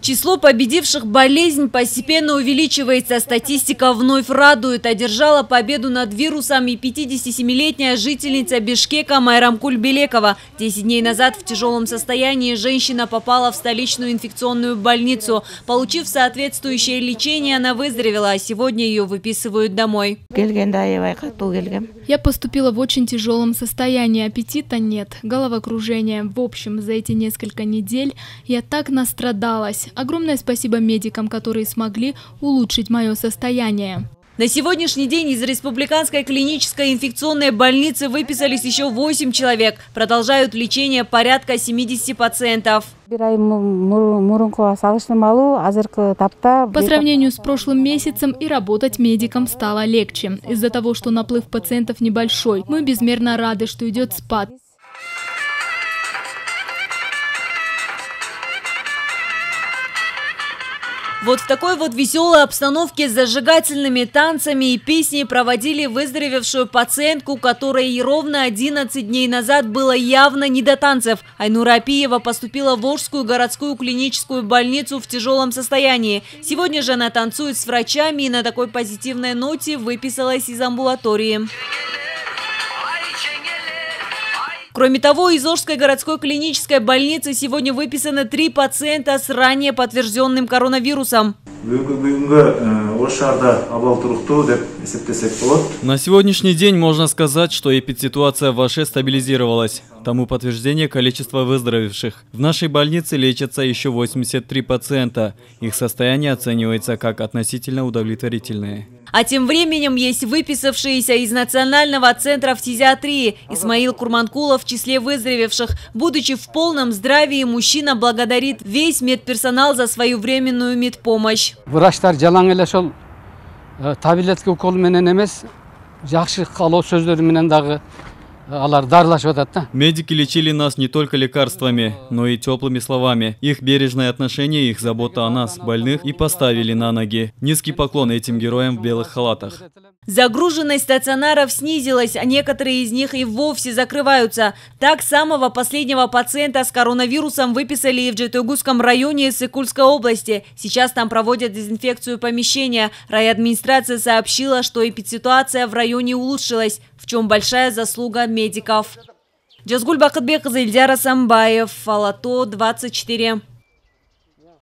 Число победивших болезнь постепенно увеличивается. Статистика вновь радует. Одержала победу над вирусом и 57-летняя жительница Бишкека Майрам Кульбелекова. Десять дней назад в тяжелом состоянии женщина попала в столичную инфекционную больницу. Получив соответствующее лечение, она выздоровела, а сегодня ее выписывают домой. Я поступила в очень тяжелом состоянии. Аппетита нет, головокружение. В общем, за эти несколько недель я так настрадалась. Огромное спасибо медикам, которые смогли улучшить мое состояние. На сегодняшний день из Республиканской клинической инфекционной больницы выписались еще 8 человек. Продолжают лечение порядка 70 пациентов. По сравнению с прошлым месяцем и работать медикам стало легче. Из-за того, что наплыв пациентов небольшой, мы безмерно рады, что идет спад. Вот в такой вот веселой обстановке с зажигательными танцами и песней проводили выздоровевшую пациентку, которой ровно 11 дней назад было явно не до танцев. Айнура Апиева поступила в Волжскую городскую клиническую больницу в тяжелом состоянии. Сегодня же она танцует с врачами и на такой позитивной ноте выписалась из амбулатории. Кроме того, из Ожской городской клинической больницы сегодня выписаны три пациента с ранее подтвержденным коронавирусом. На сегодняшний день можно сказать, что эпидситуация в Аше стабилизировалась. Тому подтверждение количества выздоровевших. В нашей больнице лечатся еще 83 пациента. Их состояние оценивается как относительно удовлетворительное. А тем временем есть выписавшиеся из Национального центра фтизиатрии. Исмаил Курманкулов в числе выздоровевших. Будучи в полном здравии, мужчина благодарит весь медперсонал за свою временную медпомощь. Врачтар жалаң эле ошол табилетке укол менен эмес жакшы каалоо сөздөрү менен дагы Медики лечили нас не только лекарствами, но и теплыми словами. Их бережное отношение, их забота о нас, больных, и поставили на ноги. Низкий поклон этим героям в белых халатах. Загруженность стационаров снизилась, а некоторые из них и вовсе закрываются. Так, самого последнего пациента с коронавирусом выписали и в Джетугусском районе Сыкульской области. Сейчас там проводят дезинфекцию помещения. Райадминистрация сообщила, что эпидситуация в районе улучшилась, в чем большая заслуга медиков. Джазгуль Бакытбек, Ильдяра Самбаев, Фалато, 24.